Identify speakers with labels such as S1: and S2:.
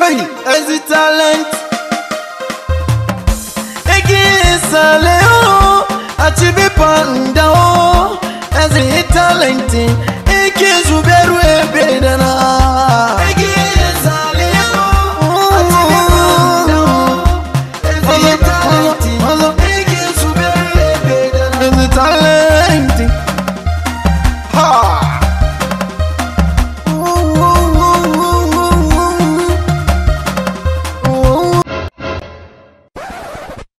S1: As ẹsì talent. Egi ìsàlẹ̀ o, àti bíbọ̀ ǹdà as ẹsì talent.